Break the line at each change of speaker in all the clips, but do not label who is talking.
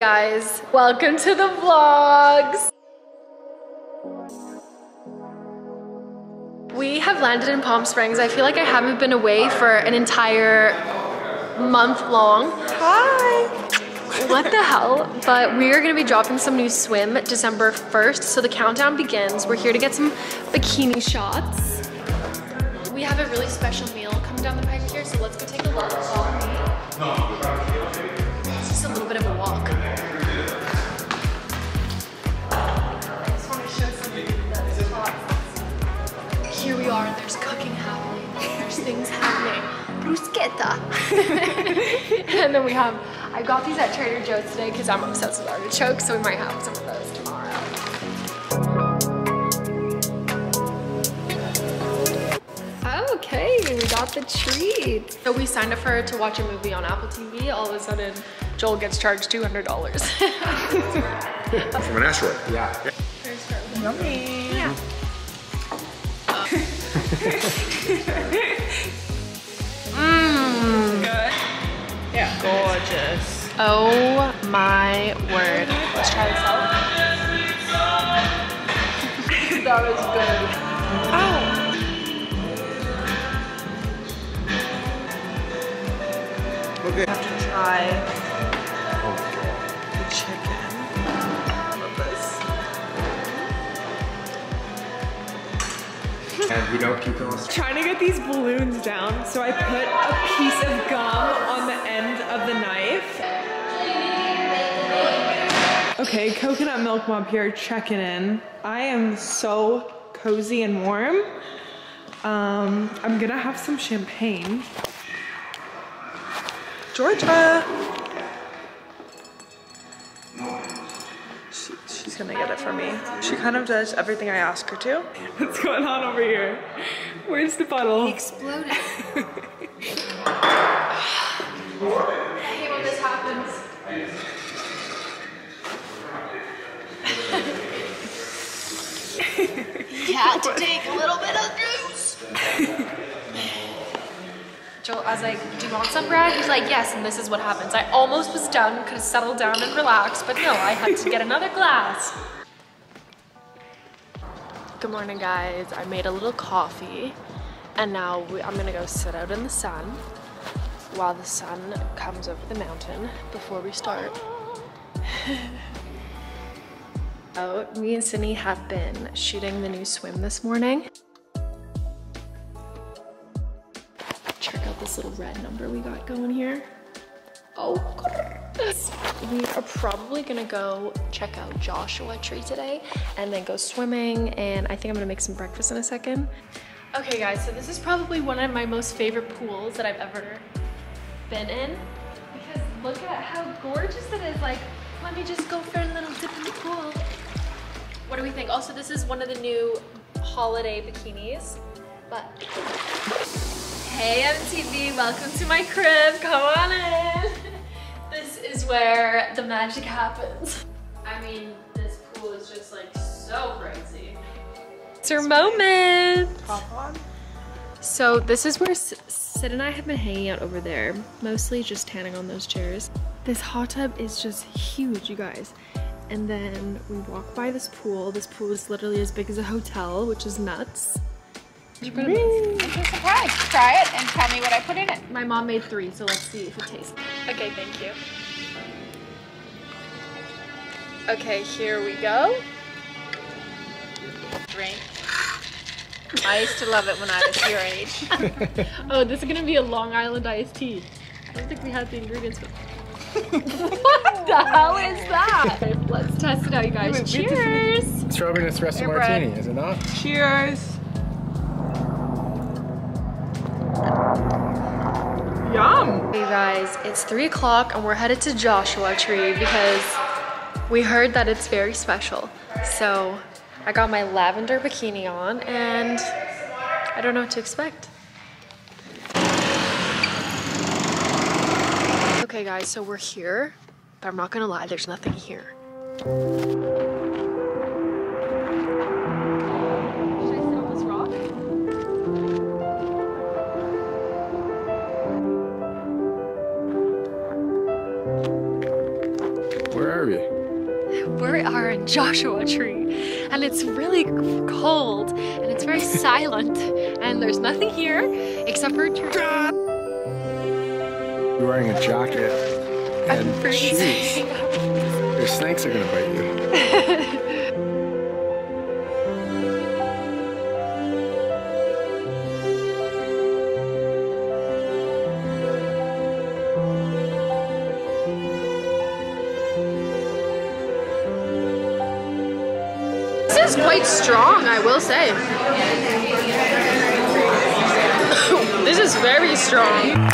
Guys, welcome to the vlogs. We have landed in Palm Springs. I feel like I haven't been away for an entire month long. Hi. What the hell? But we are gonna be dropping some new swim December 1st. So the countdown begins. We're here to get some bikini shots. We have a really special meal coming down the pipe here. So let's go take a look. Follow we are, there's cooking happening, there's things happening. Bruschetta. and then we have, I got these at Trader Joe's today because I'm obsessed with artichokes, so we might have some of those tomorrow. Okay, we got the treat. So we signed up for to watch a movie on Apple TV. All of a sudden, Joel gets charged $200.
From an asteroid.
Yeah.
Yummy. Yeah. Mmm.
Yeah. Gorgeous.
Oh my word. Let's try this out. that was good. Ow.
Okay.
I have to try oh, the chicken.
And we don't keep.
Trying to get these balloons down, so I put a piece of gum on the end of the knife. Okay, coconut milk mob here checking in. I am so cozy and warm. Um, I'm gonna have some champagne. Georgia! Gonna get it for me. She kind of does everything I ask her to. What's going on over here? Where's the bottle?
Exploded. I hate when this happens. you had to take a little bit of juice. Joel, I was like, do you want some, Brad? He's like, yes, and this is what happens. I almost was done, could have settled down and relaxed, but no, I had to get another glass. Good morning, guys. I made a little coffee, and now we, I'm gonna go sit out in the sun while the sun comes over the mountain before we start. oh, me and Sydney have been shooting the new swim this morning. Little red number we got going here. Oh, we are probably gonna go check out Joshua Tree today and then go swimming and I think I'm gonna make some breakfast in a second. Okay guys, so this is probably one of my most favorite pools that I've ever been in because look at how gorgeous it is. Like, let me just go for a little dip in the pool. What do we think? Also, this is one of the new holiday bikinis, but Hey MTV, welcome to my crib, come on in. This is where the magic happens. I mean, this pool is just like so crazy. It's our moment.
Pop on.
So this is where Sid and I have been hanging out over there, mostly just tanning on those chairs. This hot tub is just huge, you guys. And then we walk by this pool. This pool is literally as big as a hotel, which is nuts.
It's a surprise. Try it and tell me what I put in it.
My mom made three, so let's see if it tastes. Okay, thank you. Okay, here we go.
Drink. I used to love it when I was your age.
Oh, this is gonna be a Long Island iced tea. I don't think we had the ingredients. For... what the hell is that? Let's test it out, you guys. Cheers!
Strawberry espresso
Hey, Brad.
martini, is it not?
Cheers. Yum.
Hey guys, it's three o'clock and we're headed to Joshua Tree because we heard that it's very special. So I got my lavender bikini on and I don't know what to expect. Okay guys, so we're here, but I'm not gonna lie, there's nothing here. Joshua Tree and it's really cold and it's very silent and there's nothing here except for a tree.
You're wearing a jacket and shoes. Your snakes are gonna bite you.
Quite strong, I will say. this is very strong.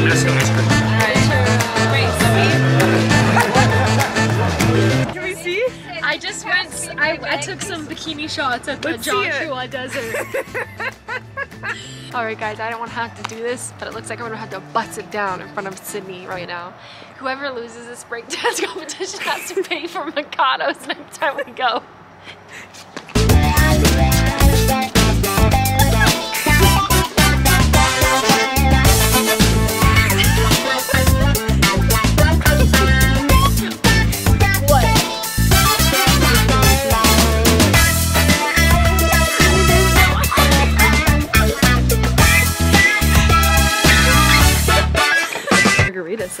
It's like messing ice cream.
Can we see?
I just went, I, I took some bikini shots at the
Let's see it.
Joshua Desert. Alright guys, I don't want to have to do this, but it looks like I'm going to have to bust it down in front of Sydney right now. Whoever loses this breakdance competition has to pay for Mikados next time we go.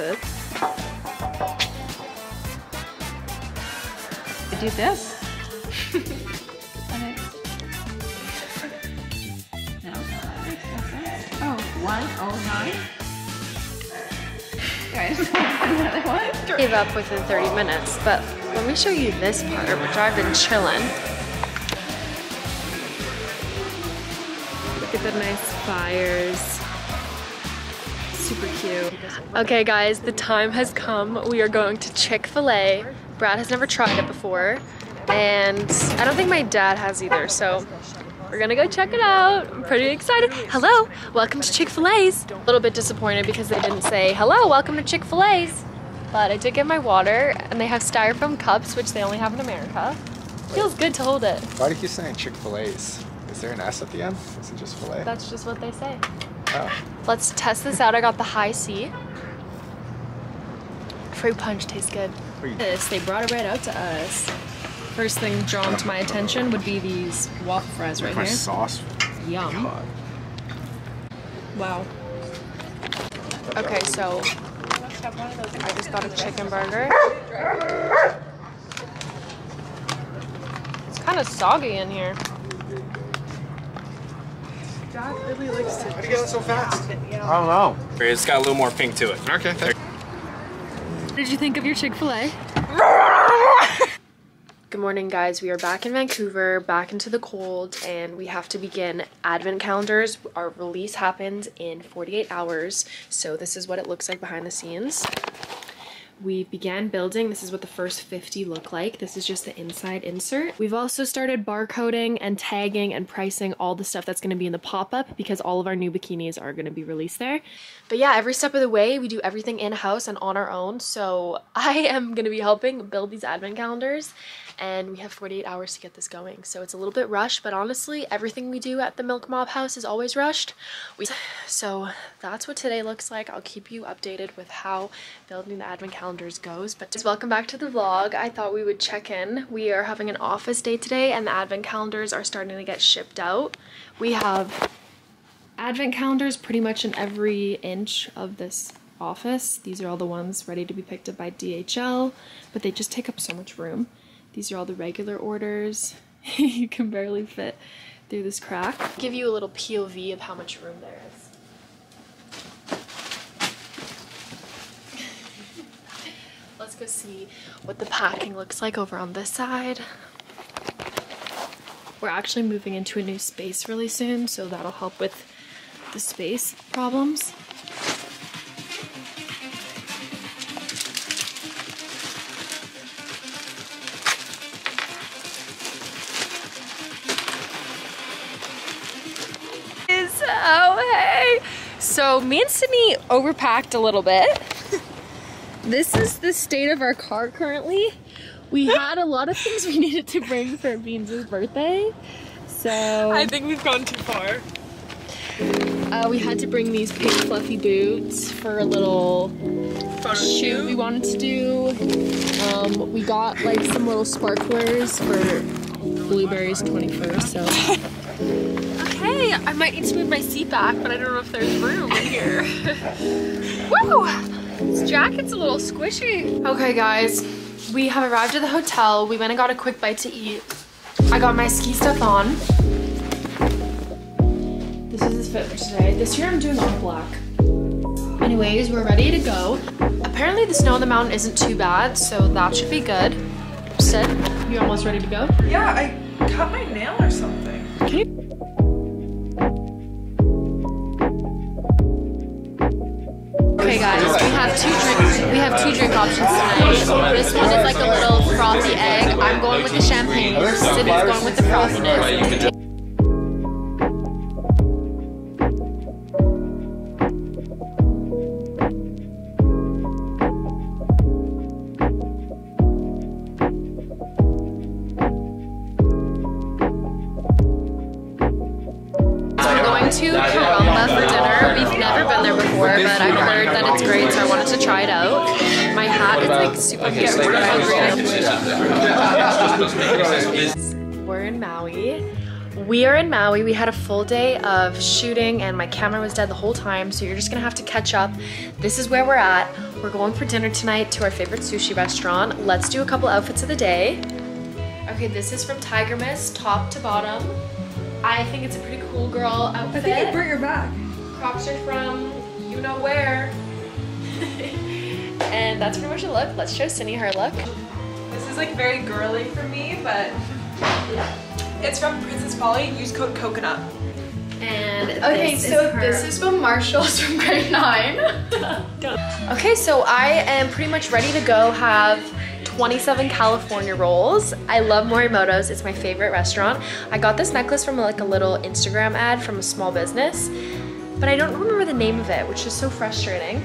I do this. no. Oh, one, oh, nine. Guys, another one.
Gave up within 30 minutes, but let me show you this part, which I've been chilling.
Look at the nice fires. Super cute.
Okay guys, the time has come. We are going to Chick-fil-A. Brad has never tried it before, and I don't think my dad has either, so we're gonna go check it out. I'm pretty excited. Hello, welcome to Chick-fil-A's. A little bit disappointed because they didn't say, hello, welcome to Chick-fil-A's. But I did get my water, and they have styrofoam cups, which they only have in America. Feels good to hold it.
Why do you keep saying Chick-fil-A's? Is there an S at the end? Is it just filet?
That's just what they say.
Oh.
Let's test this out. I got the Hi-C. Fruit punch tastes good. This, they brought it right out to us. First thing drawn to my attention would be these waffle fries right
My
here.
sauce.
Yum.
God.
Wow. Okay, so I just got a chicken burger. It's kind of soggy in here.
Dad really likes to.
How do you get it so fast? I don't know.
It's got a little more pink to it.
Okay. thank-
What did you think of your Chick-fil-A? Good morning guys, we are back in Vancouver, back into the cold, and we have to begin advent calendars. Our release happens in 48 hours, so this is what it looks like behind the scenes. We began building. This is what the first 50 look like. This is just the inside insert. We've also started barcoding and tagging and pricing all the stuff that's going to be in the pop-up because all of our new bikinis are going to be released there. But yeah, every step of the way, we do everything in-house and on our own. So I am going to be helping build these advent calendars and we have 48 hours to get this going. So it's a little bit rushed, but honestly, everything we do at the Milk Mob house is always rushed. We so that's what today looks like. I'll keep you updated with how building the advent calendars goes. But welcome back to the vlog. I thought we would check in. We are having an office day today and the advent calendars are starting to get shipped out. We have advent calendars pretty much in every inch of this office. These are all the ones ready to be picked up by DHL, but they just take up so much room. These are all the regular orders. you can barely fit through this crack. Give you a little POV of how much room there is. let's go see what the packing looks like over on this side. We're actually moving into a new space really soon, so that'll help with the space problems. Oh, hey! So me and Sydney overpacked a little bit this is the state of our car currently. We had a lot of things we needed to bring for Beans' birthday. So
I think we've gone too far.
uh, we had to bring these pink fluffy boots for a little shoot we wanted to do. Um, we got like some little sparklers for Blueberry's 21st, so. Okay, I might need to move my seat back, but I don't know if there's room in here. Woo! This jacket's a little squishy. Okay, guys, we have arrived at the hotel. We went and got a quick bite to eat. I got my ski stuff on. This is his fit for today. This year I'm doing all black. Anyways, we're ready to go. Apparently the snow on the mountain isn't too bad, so that should be good. Sid, you almost ready to go?
Yeah, I cut my nail or something.
Okay guys, we have two drink we have two drink options tonight. This one is like a little frothy egg. I'm going with the champagne. Is going with the frothiness. To but I've heard that it's great, so I wanted to try it out. My hat is like super cute, but I'm We're in Maui. We are in Maui. We had a full day of shooting and my camera was dead the whole time, so you're just gonna have to catch up. This is where we're at. We're going for dinner tonight to our favorite sushi restaurant. Let's do a couple outfits of the day. Okay, this is from Tiger Mist, top to bottom. I think it's a pretty cool girl outfit.
I think you brought your bag.
Crocs are from you know where. and that's pretty much the look. Let's show Cindy her look.
This is like very girly for me, but it's from Princess Polly. Use code coconut.
And
Okay,
this
so
is her.
this is from Marshalls from grade nine.
Okay, so I am pretty much ready to go have 27 California rolls. I love Morimoto's, it's my favorite restaurant. I got this necklace from like a little Instagram ad from a small business, but I don't remember the name of it, which is so frustrating.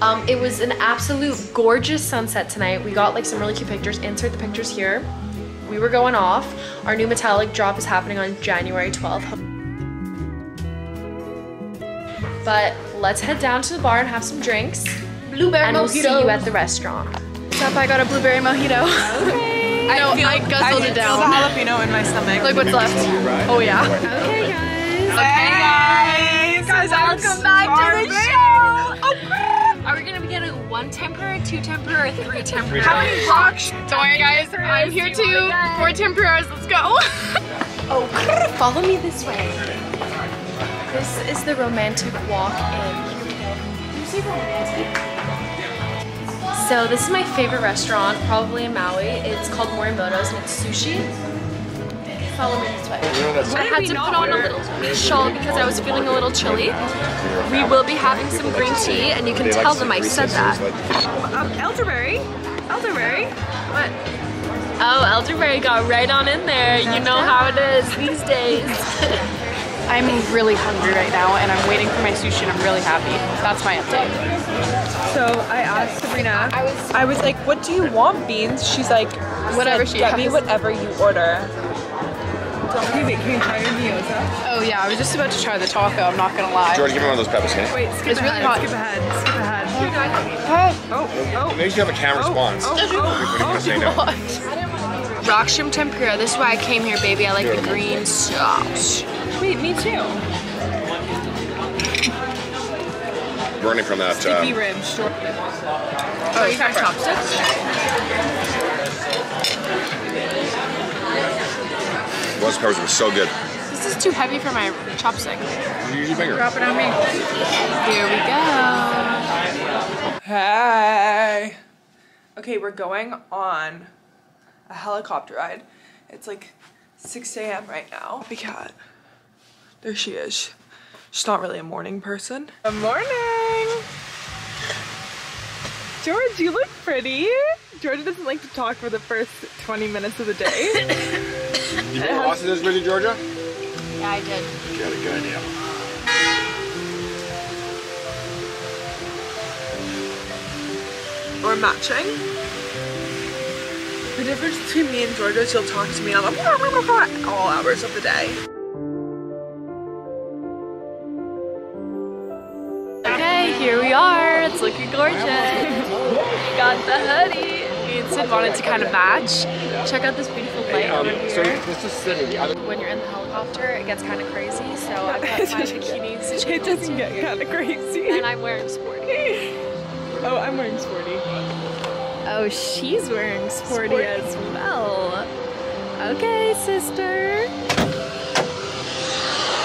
Um, it was an absolute gorgeous sunset tonight. We got like some really cute pictures. Insert the pictures here. We were going off. Our new metallic drop is happening on January 12th. But let's head down to the bar and have some drinks.
Blueberry
And we'll see
mojito.
you at the restaurant.
What's up? I got a blueberry mojito.
Okay.
I, know, I guzzled
I
it
feel the jalapeno in my stomach.
Look what's left. Oh yeah.
Okay, guys.
Hey guys! Guys, I'm
Welcome back to the
starving.
show. Oh, Are we gonna be getting one tempura, two tempura, or three tempura?
How many blocks? Don't worry guys, I'm here too. Four tempuras, let's go.
Oh, follow me this way. This is the romantic walk in. You say romantic? So this is my favorite restaurant, probably in Maui. It's called Morimoto's and it's sushi. Follow me this way. I had to put on a little shawl because I was feeling a little chilly. We will be having some green tea and you can tell them I said that.
Um, elderberry. Elderberry.
What? Oh, elderberry got right on in there. You know how it is these days.
I'm really hungry right now and I'm waiting for my sushi and I'm really happy. That's my update.
So I asked Sabrina. I was. I was like, "What do you want, beans?" She's like,
Whatever
"Said,
she
Get me whatever you order. Okay, wait, can you try your gyoza?
Oh yeah, I was just about to try the taco, I'm not gonna lie.
George, give me one of those peppers, can you?
Wait, skip
It's really hot.
Skip ahead. Skip ahead. Oh, oh, Oh!
Maybe you have a camera response.
oh,
What are you gonna say now?
Rock shrimp tempura. This is why I came here, baby. I like the green sauce.
oh. Wait, me too.
Burning from that.
Sticky
Uh,
ribs.
Oh, you got chopsticks?
Those peppers were so good.
This is too heavy for my chopstick.
You usually bigger.
Drop it on me.
Here we go.
Hey. Okay, we're going on a helicopter ride. It's like 6 a.m. right now. Big cat. There she is. She's not really a morning person. Good morning. George, you look pretty. Georgia doesn't like to talk for the first 20 minutes of the day.
you make Austin as good as Georgia?
Yeah, I did.
You got a good idea.
Or matching. The difference between me and Georgia is you'll talk to me all hours of the day.
Okay, here we are. It's looking gorgeous. got the hoodie. Me and wanted to kind of match. Check out this beautiful light over um,
So
here.
this is Sydney.
When you're in the helicopter, it gets kind of crazy. So I've got my bikinis
It doesn't get kind of crazy.
and I'm wearing sporty.
Oh, I'm wearing sporty.
Oh, she's wearing sporty, as well. Okay, sister.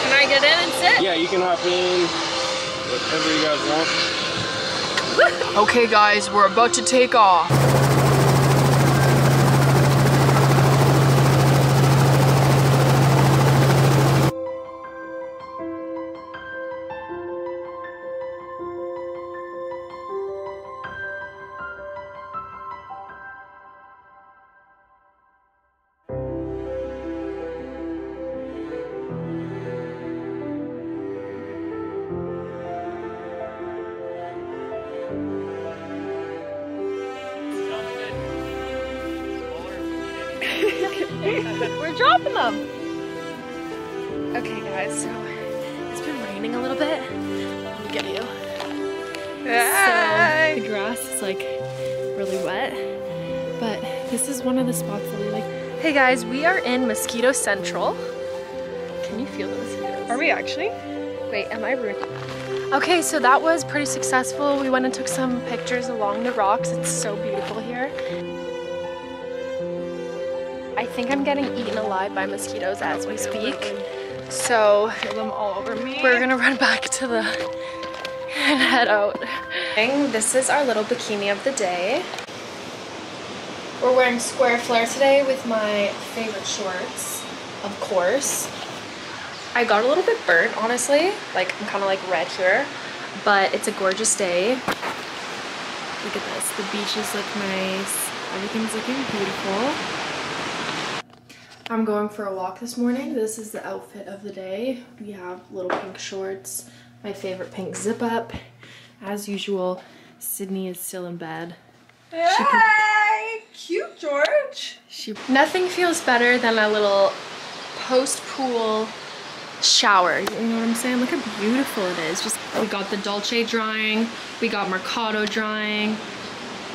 Can I get in and sit?
Yeah, you can hop in. Whatever you guys want.
Okay, guys, we're about to take off. This is one of the spots that we like. Hey guys, we are in Mosquito Central. Can you feel the mosquitoes?
Are we actually?
Wait, am I rude? Okay, so that was pretty successful. We went and took some pictures along the rocks. It's so beautiful here. I think I'm getting eaten alive by mosquitoes as we speak. So
them all over me.
we're gonna run back to the and head out. This is our little bikini of the day. We're wearing square flare today with my favorite shorts, of course. I got a little bit burnt, honestly. Like, I'm kind of like red here, but it's a gorgeous day. Look at this. The beaches look nice. Everything's looking beautiful. I'm going for a walk this morning. This is the outfit of the day. We have little pink shorts, my favorite pink zip up. As usual, Sydney is still in bed.
Hey, cute George.
She Nothing feels better than a little post-pool shower. You know what I'm saying? Look how beautiful it is. Just we got the Dolce drying, we got Mercado drying.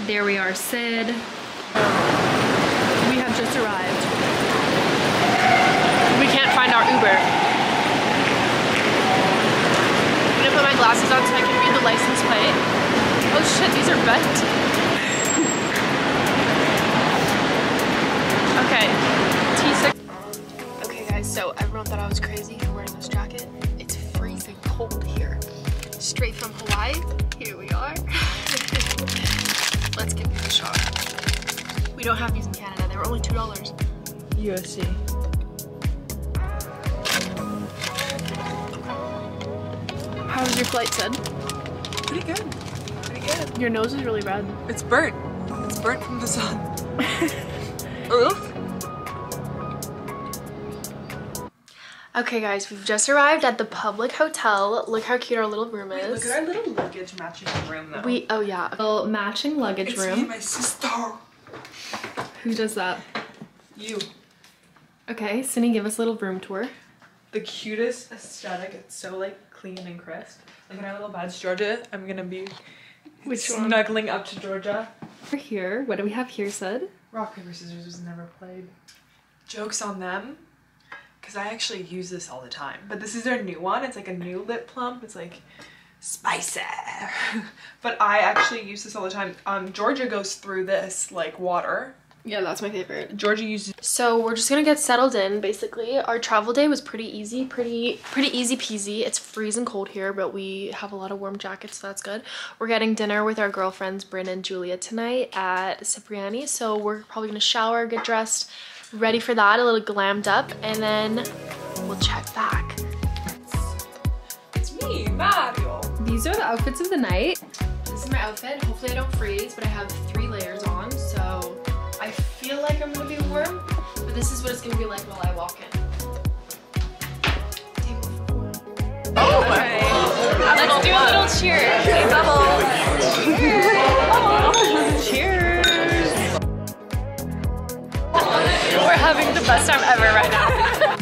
There we are, Sid. We have just arrived. We can't find our Uber. I'm gonna put my glasses on so I can read the license plate. Oh shit, these are bent. Okay, T6. Okay guys, so everyone thought I was crazy for wearing this jacket. It's freezing cold here. Straight from Hawaii, here we are. Let's give these a shot. We don't have these in Canada, they were only $2.
USC.
How was your flight, Sid?
Pretty good. Pretty good.
Your nose is really red.
It's burnt. It's burnt from the sun. Oof.
Okay guys, we've just arrived at the public hotel. Look how cute our little room is.
Look at our little luggage matching room though.
we, oh yeah, little matching luggage
it's me
room.
and my sister.
Who does that?
You.
Okay, Cindy, give us a little room tour.
The cutest aesthetic. It's so like clean and crisp. Look at our little beds, Georgia. I'm gonna be
Which one?
snuggling up to Georgia.
We're here. What do we have here, Sid?
Rock paper scissors was never played. Jokes on them, because I actually use this all the time. But this is their new one. It's like a new lip plump. It's like spicy. but I actually use this all the time. Um, Georgia goes through this like water.
Yeah, that's my favorite.
Georgia uses
So we're just gonna get settled in basically. Our travel day was pretty easy, pretty pretty easy peasy. It's freezing cold here, but we have a lot of warm jackets, so that's good. We're getting dinner with our girlfriends Bryn and Julia tonight at Cipriani. So we're probably gonna shower, get dressed, ready for that, a little glammed up, and then we'll check back.
it's me, Mario.
These are the outfits of the night. This is my outfit. Hopefully I don't freeze, but I have three layers on, so I feel like I'm gonna be warm, but this is what it's gonna be like while I walk in. Table.
Oh my.
Let's do a little cheer. Okay, bubbles. Cheers. We're having the best time ever right now.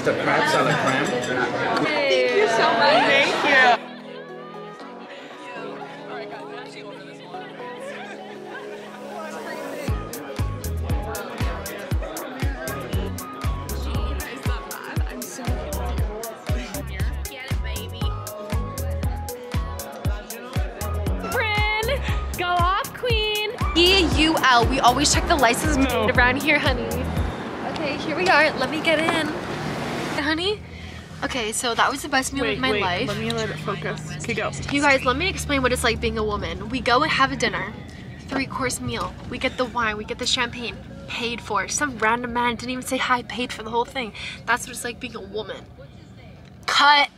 The
crab salad cram.
Thank you so much. Thank you.
Bryn, go off, queen. E-U-L. We always check the license plate around here, honey. Okay, here we are. Let me get in. Honey? Okay, so that was the best meal of my life.
Let me let it focus. Okay, go.
You guys, let me explain what it's like being a woman. We go and have a dinner, three course meal. We get the wine, we get the champagne, paid for. Some random man didn't even say hi, paid for the whole thing. That's what it's like being a woman. Cut.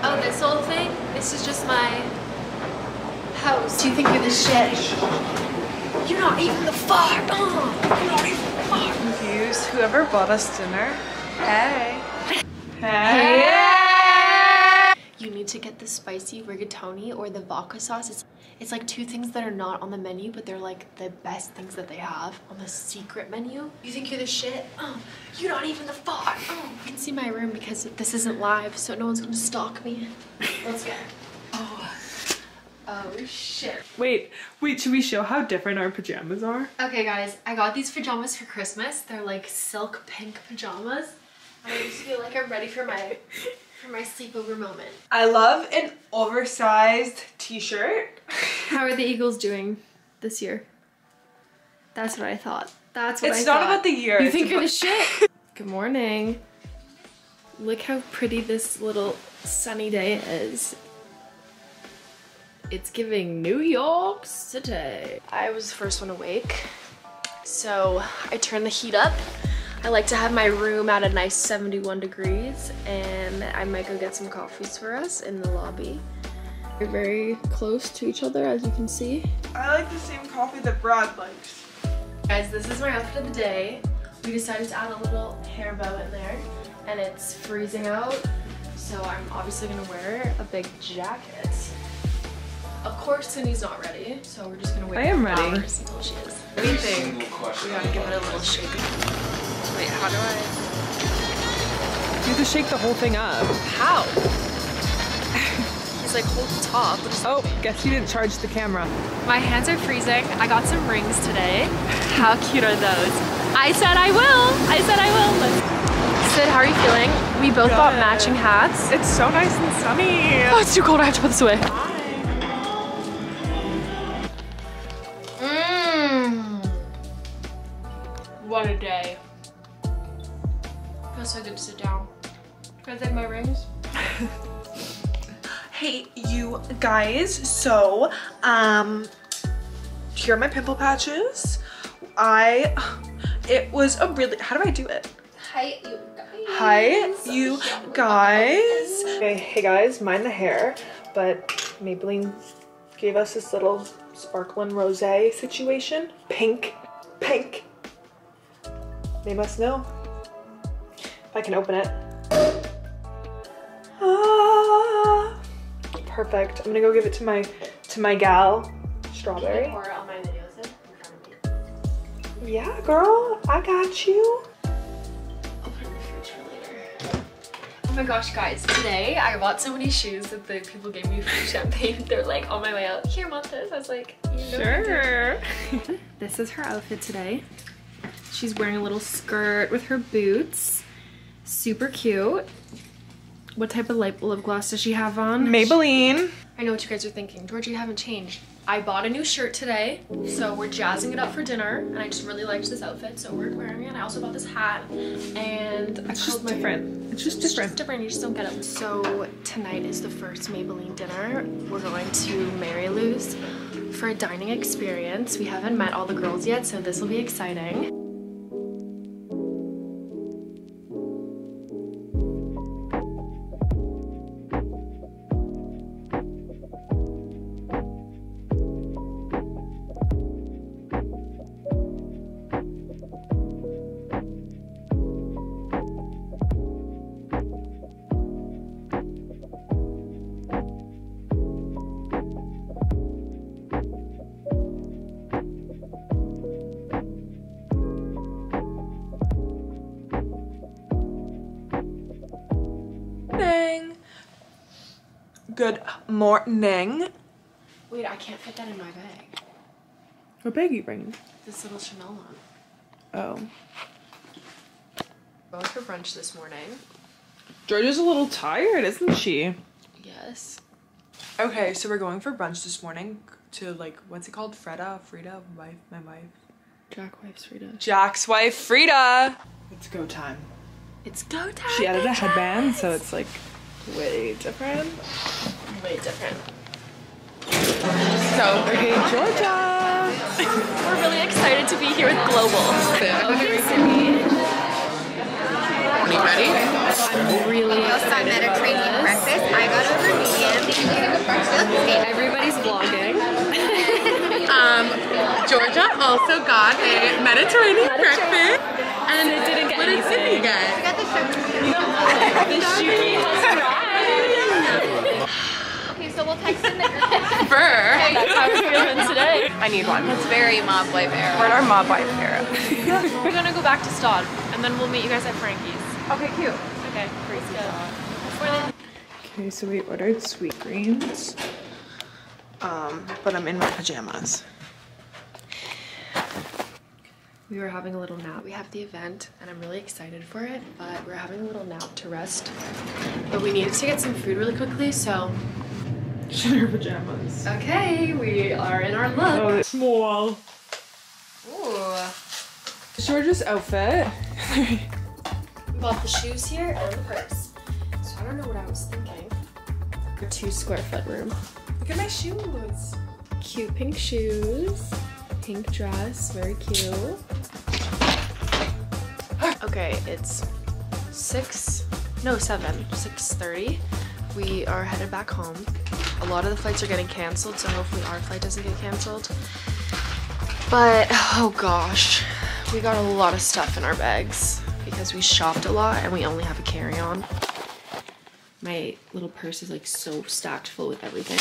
Oh, this whole thing? This is just my house. Do you think you're the shit? You're not even the fuck. Oh, you're not even
Confused. Whoever bought us dinner. Hey.
You need to get the spicy rigatoni or the vodka sauce. It's, it's like two things that are not on the menu, but they're like the best things that they have on the secret menu. You think you're the shit? Oh, you're not even the fuck. Oh, you can see my room because this isn't live, so no one's gonna stalk me. Let's go. Oh, shit.
Wait, wait, should we show how different our pajamas are?
Okay, guys, I got these pajamas for Christmas. They're like silk pink pajamas. And I just feel like I'm ready for my for my sleepover moment.
I love an oversized t-shirt.
How are the Eagles doing this year? That's what I thought. That's what
It's
I
not about the year.
You think you're the shit? Good morning. Look how pretty this little sunny day is. It's giving New York City. I was the first one awake, so I turned the heat up. I like to have my room at a nice 71 degrees, and I might go get some coffees for us in the lobby. We're very close to each other, as you can see.
I like the same coffee that Brad likes.
Guys, this is my outfit of the day. We decided to add a little hair bow in there, and it's freezing out, so I'm obviously gonna wear a big jacket. Of course, Cindy's not ready, so we're just gonna wait
I am ready.
hours until she is. What do you think? We gotta give it a little shake. Wait, how do I?
You have to shake the whole thing up.
How? He's like, hold the top. What is-
Oh, guess you didn't charge the camera.
My hands are freezing. I got some rings today. How cute are those? I said I will. I said I will. Let's- Sid, how are you feeling? We both got
Good.
matching hats.
It's so nice and sunny.
Oh, it's too cold. I have to put this away. What a day. Feels so good to sit down. Can I take my rings?
Hey, you guys. So, um, here are my pimple patches. I, it was a really, how do I do it?
Hi, you guys.
Hi, you guys. Okay, hey guys, mind the hair, but Maybelline gave us this little sparkling rose situation. Pink, pink. They must know. If I can open it. Ah, perfect. I'm gonna go give it to my to my gal, Strawberry.
Pour it on my videos in front of.
Yeah, girl, I got you.
I'll put it in the fridge for later. Oh my gosh, guys, today I bought so many shoes that the people gave me free champagne. They're like on my way out. Here, want this? I was like, you know
Sure.
This is her outfit today. She's wearing a little skirt with her boots. Super cute. What type of light lip gloss does she have on?
Maybelline.
I know what you guys are thinking. Georgie, you haven't changed. I bought a new shirt today, so we're jazzing it up for dinner, and I just really liked this outfit, so we're wearing it. I also bought this hat, and I
It's
curled
just
my
different. It's just
It's
different.
just different, you just don't get it. So tonight is the first Maybelline dinner. We're going to Mary Lou's for a dining experience. We haven't met all the girls yet, so this will be exciting.
Good morning.
Wait, I can't fit that in my bag.
What bag are you bringing?
This little Chanel one.
Oh.
Going for brunch this morning.
Georgia's a little tired, isn't she?
Yes.
Okay, so we're going for brunch this morning to like what's it called? Freda, Frida, wife, my wife.
Jack wife's Freda.
Jack's wife, Freda. It's go time.
It's go time.
She added a headband, so it's like way different.
way different.
So, okay, Georgia.
We're really excited to be here with Global. Okay,
Are you ready?
I'm really
Some Mediterranean breakfast. I got over medium because you get breakfast.
Everybody's vlogging.
Um, Georgia also got a Mediterranean breakfast. And
Sid didn't get
what did Sydney get?
I got the sugar.
the shooting has arrived.
Okay, so we'll text in the group.
Fur.
That's how we're feeling today.
I need one.
It's very mob wife era.
We're in our mob wife era.
We're gonna go back to Stod, and then we'll meet you guys at Frankie's.
Okay, cute.
Okay, crazy.
Okay, so we ordered Sweetgreens. Um, but I'm in my pajamas.
We were having a little nap. We have the event, and I'm really excited for it, but we're having a little nap to rest. But we needed to get some food really quickly, so.
She's in her pajamas.
Okay, we are in our look.
Oh, it's small.
Ooh.
Georgia's outfit.
We bought the shoes here and the purse. So I don't know what I was thinking. A two square foot room.
Look at my shoes.
Cute pink shoes. Pink dress, very cute. Okay, it's six, no seven, six thirty. We are headed back home. A lot of the flights are getting canceled, so hopefully our flight doesn't get canceled. But oh gosh, we got a lot of stuff in our bags because we shopped a lot and we only have a carry-on. My little purse is like so stacked full with everything.